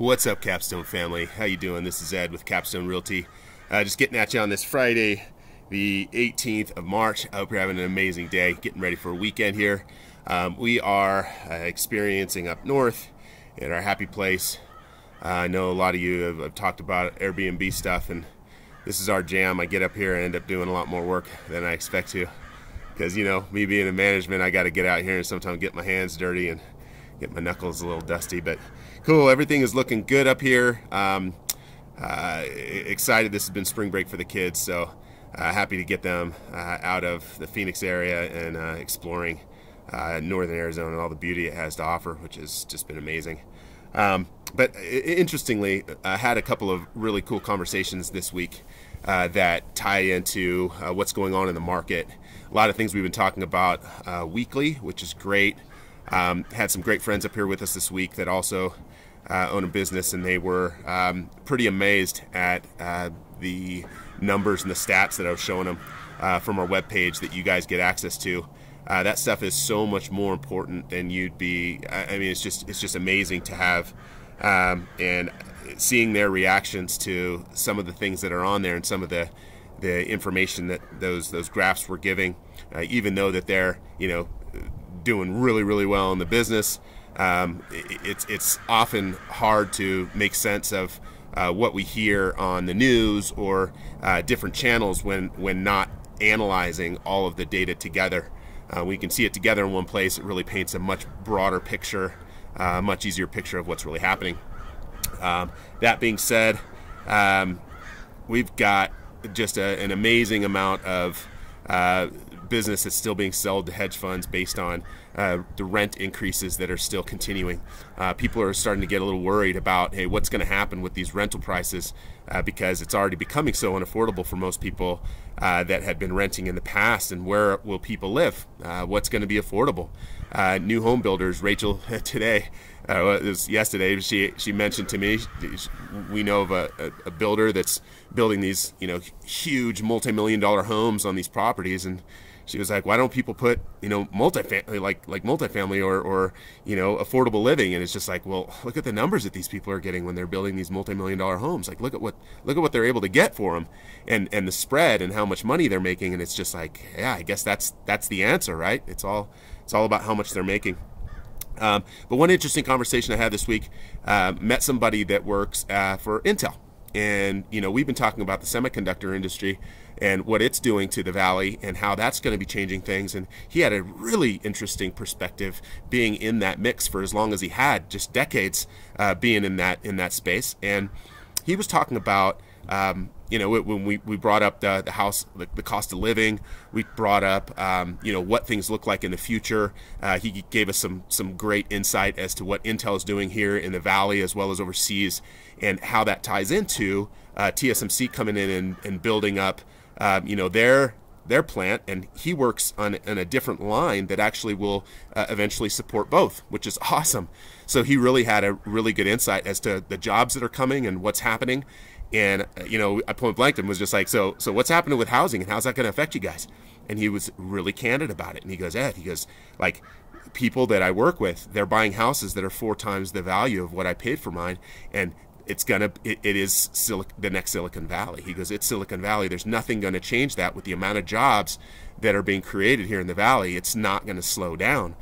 What's up, Capstone family? How you doing? This is Ed with Capstone Realty. Uh, just getting at you on this Friday, the 18th of March. I hope you're having an amazing day, getting ready for a weekend here. Um, we are uh, experiencing up north at our happy place. Uh, I know a lot of you have, have, talked about Airbnb stuff, and this is our jam. I get up here and end up doing a lot more work than I expect to. Because, you know, me being in management, I got to get out here and sometimes get my hands dirty and get my knuckles a little dusty. But cool, everything is looking good up here. Um, uh, excited this has been spring break for the kids, so uh, happy to get them uh, out of the Phoenix area and uh, exploring uh, northern Arizona and all the beauty it has to offer, which has just been amazing. Um, but interestingly, I had a couple of really cool conversations this week uh, that tie into what's going on in the market. A lot of things we've been talking about weekly, which is great. Um, had some great friends up here with us this week that also uh, own a business, and they were um, pretty amazed at uh, the numbers and the stats that I was showing them uh, from our webpage that you guys get access to. Uh, that stuff is so much more important than you'd be. I mean, it's just it's just amazing to have, um, and seeing their reactions to some of the things that are on there and some of the the information that those those graphs were giving, uh, even though that they're you know doing really, really well in the business. Um, it's it's often hard to make sense of uh, what we hear on the news or uh, different channels when when not analyzing all of the data together. Uh, we can see it together in one place. It really paints a much broader picture, a uh, much easier picture of what's really happening. Um, that being said, um, we've got just a, an amazing amount of uh, business that's still being sold to hedge funds based on uh, the rent increases that are still continuing. Uh, people are starting to get a little worried about, hey, what's going to happen with these rental prices uh, because it's already becoming so unaffordable for most people uh, that had been renting in the past. And where will people live? Uh, what's going to be affordable? Uh, new home builders, Rachel today, it was yesterday, she she mentioned to me, we know of a, a, a builder that's building these, you know, huge multi-million dollar homes on these properties and she was like, why don't people put, you know, multifamily, like, like multifamily or, or, you know, affordable living? And it's just like, well, look at the numbers that these people are getting when they're building these multi-million dollar homes. Like, look at what, look at what they're able to get for them and, and the spread and how much money they're making. And it's just like, yeah, I guess that's, that's the answer, right? It's all, it's all about how much they're making. Um, but one interesting conversation I had this week, uh, met somebody that works uh, for Intel. And, you know, we've been talking about the semiconductor industry and what it's doing to the valley and how that's going to be changing things. And he had a really interesting perspective being in that mix for as long as he had, just decades uh, being in that in that space. And he was talking about. Um, you know, when we, we brought up the, the house, the, the cost of living, we brought up, um, you know, what things look like in the future. Uh, he gave us some some great insight as to what Intel is doing here in the valley as well as overseas, and how that ties into uh, TSMC coming in and, and building up um, you know, their their plant, and he works on, on a different line that actually will uh, eventually support both, which is awesome. So he really had a really good insight as to the jobs that are coming and what's happening. And uh, you know, I point blanked and was just like, so so what's happening with housing and how's that going to affect you guys? And he was really candid about it. And he goes, Ed, he goes, like people that I work with, they're buying houses that are four times the value of what I paid for mine, and it's gonna it, it is the next Silicon Valley. He goes, it's Silicon Valley. There's nothing going to change that with the amount of jobs that are being created here in the valley. It's not going to slow down.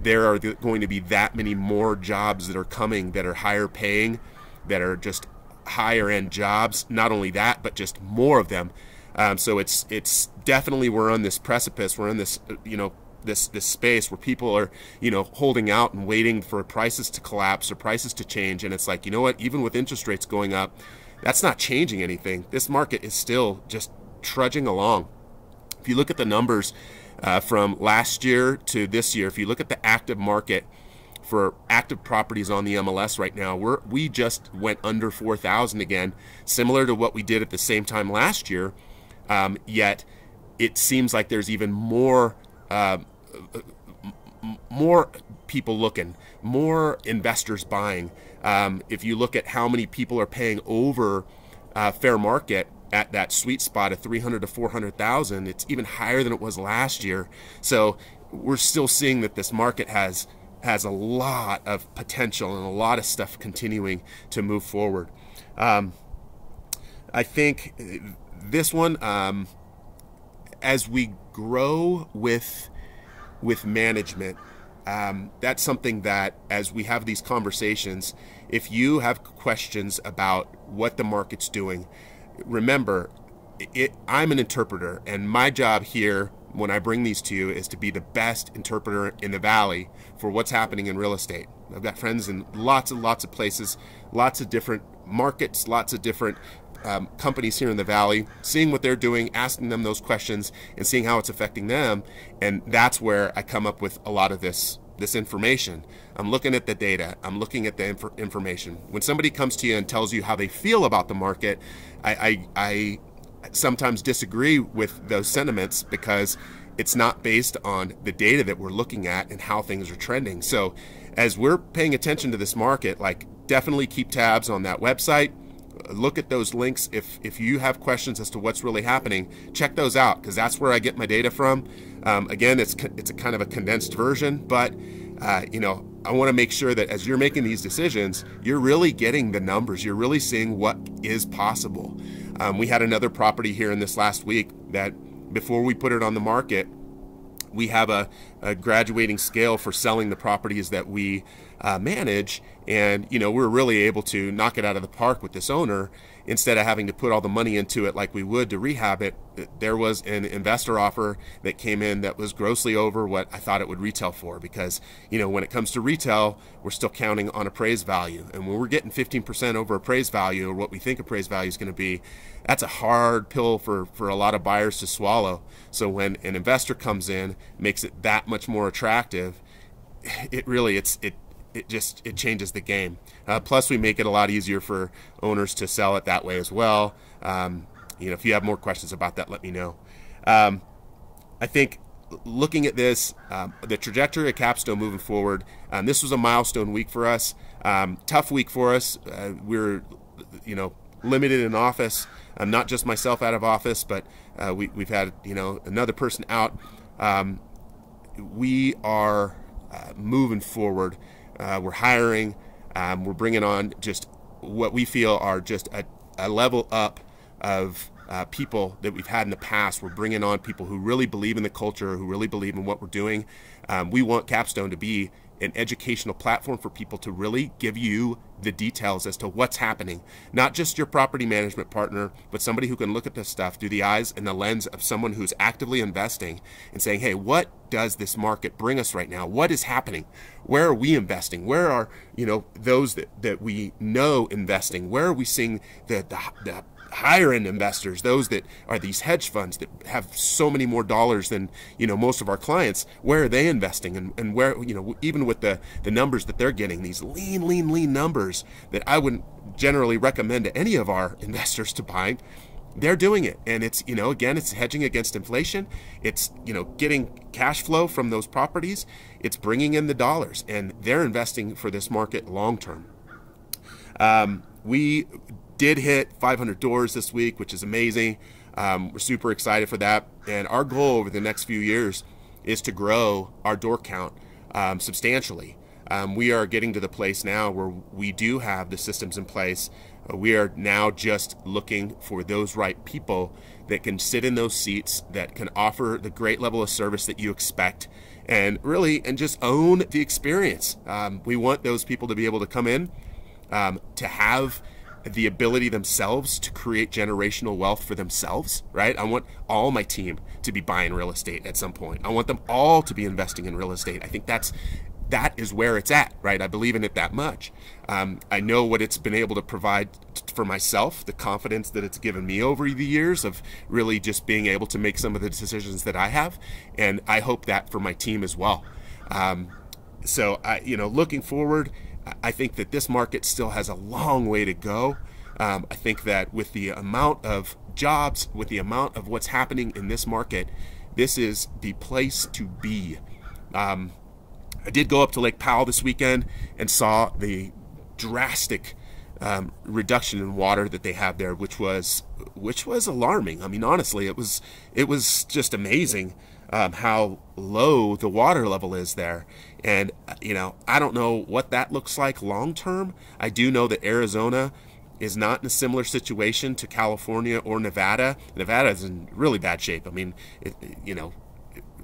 There are going to be that many more jobs that are coming that are higher paying, that are just higher end jobs. Not only that, but just more of them. Um, so it's it's definitely we're on this precipice. We're on this you know this this space where people are you know holding out and waiting for prices to collapse or prices to change and it's like you know what even with interest rates going up that's not changing anything this market is still just trudging along if you look at the numbers uh, from last year to this year if you look at the active market for active properties on the MLS right now, we're we just went under 4,000 again, similar to what we did at the same time last year. Um, yet it seems like there's even more uh, more people looking, more investors buying. Um, if you look at how many people are paying over uh, fair market at that sweet spot of 300 to 400,000, it's even higher than it was last year. So we're still seeing that this market has has a lot of potential and a lot of stuff continuing to move forward. Um, I think this one, um, as we grow with with management, um, that's something that as we have these conversations, if you have questions about what the market's doing, remember, it, I'm an interpreter, and my job here when I bring these to you is to be the best interpreter in the valley for what's happening in real estate. I've got friends in lots and lots of places, lots of different markets, lots of different um, companies here in the valley, seeing what they're doing, asking them those questions, and seeing how it's affecting them. And that's where I come up with a lot of this this information. I'm looking at the data. I'm looking at the inf information. When somebody comes to you and tells you how they feel about the market, I, I, I sometimes disagree with those sentiments because it's not based on the data that we're looking at and how things are trending. So as we're paying attention to this market, like definitely keep tabs on that website. Look at those links. If, if you have questions as to what's really happening, check those out because that's where I get my data from. Um, again, it's, it's a kind of a condensed version, but uh, you know, I want to make sure that as you're making these decisions, you're really getting the numbers. You're really seeing what is possible. Um, we had another property here in this last week that before we put it on the market, we have a, a graduating scale for selling the properties that we uh, manage. And, you know, we're really able to knock it out of the park with this owner instead of having to put all the money into it like we would to rehab it. There was an investor offer that came in that was grossly over what I thought it would retail for because, you know, when it comes to retail, we're still counting on appraised value. And when we're getting 15% over appraised value or what we think appraised value is going to be, that's a hard pill for, for a lot of buyers to swallow. So when an investor comes in, makes it that much more attractive, it really, it's, it, it just it changes the game. Uh, plus, we make it a lot easier for owners to sell it that way as well. Um, you know, if you have more questions about that, let me know. Um, I think looking at this, um, the trajectory of Capstone moving forward, um, this was a milestone week for us. Um, tough week for us. Uh, we're, you know, limited in office. Um, not just myself out of office, but uh, we, have had, you know, another person out. we are uh, moving forward. Uh, we're hiring. Um, we're bringing on just what we feel are just a, a level up of uh, people that we've had in the past. We're bringing on people who really believe in the culture, who really believe in what we're doing. Um, we want Capstone to be an educational platform for people to really give you the details as to what's happening. Not just your property management partner, but somebody who can look at this stuff through the eyes and the lens of someone who's actively investing and saying, hey, what does this market bring us right now? What is happening? Where are we investing? Where are, you know, those that, that we know investing? Where are we seeing the, the, the higher end investors, those that are these hedge funds that have so many more dollars than you know most of our clients, where are they investing and, and where you know even with the the numbers that they're getting, these lean, lean, lean numbers that I wouldn't generally recommend to any of our investors to buy. They're doing it, and it's you know again it's hedging against inflation. It's you know getting cash flow from those properties. It's bringing in the dollars, and they're investing for this market long term. Um, we did hit 500 doors this week, which is amazing. Um, we're super excited for that. And our goal over the next few years is to grow our door count um, substantially. Um, we are getting to the place now where we do have the systems in place. Uh, we are now just looking for those right people that can sit in those seats, that can offer the great level of service that you expect, and really, and just own the experience. Um, we want those people to be able to come in, um, to have the ability themselves to create generational wealth for themselves, right? I want all my team to be buying real estate at some point. I want them all to be investing in real estate. I think that's that is where it's at, right? I believe in it that much. Um, I know what it's been able to provide for myself, the confidence that it's given me over the years of really just being able to make some of the decisions that I have, and I hope that for my team as well. Um, so, I, you know, looking forward I think that this market still has a long way to go. Um, I think that with the amount of jobs, with the amount of what's happening in this market, this is the place to be. Um, I did go up to Lake Powell this weekend and saw the drastic um, reduction in water that they have there, which was which was alarming. I mean, honestly, it was it was just amazing um, how low the water level is there. And you know, I don't know what that looks like long term. I do know that Arizona is not in a similar situation to California or Nevada. Nevada is in really bad shape. I mean, it, you know,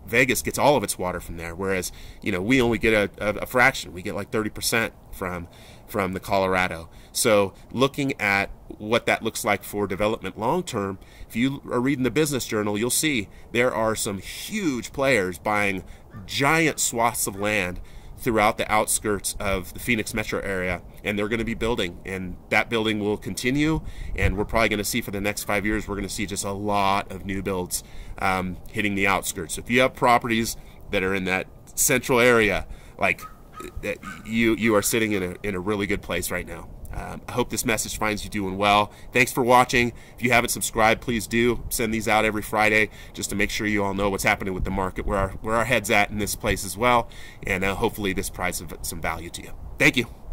Vegas gets all of its water from there, whereas you know we only get a, a, a fraction. We get like 30% from from the Colorado. So looking at what that looks like for development long term, if you are reading the business journal, you'll see there are some huge players buying giant swaths of land throughout the outskirts of the Phoenix metro area, and they're going to be building, and that building will continue, and we're probably going to see for the next five years, we're going to see just a lot of new builds um, hitting the outskirts. So If you have properties that are in that central area, like that, you you are sitting in a in a really good place right now. Um, I hope this message finds you doing well. Thanks for watching. If you haven't subscribed, please do. Send these out every Friday just to make sure you all know what's happening with the market, where our, where our head's at in this place as well. And uh, hopefully this provides some value to you. Thank you.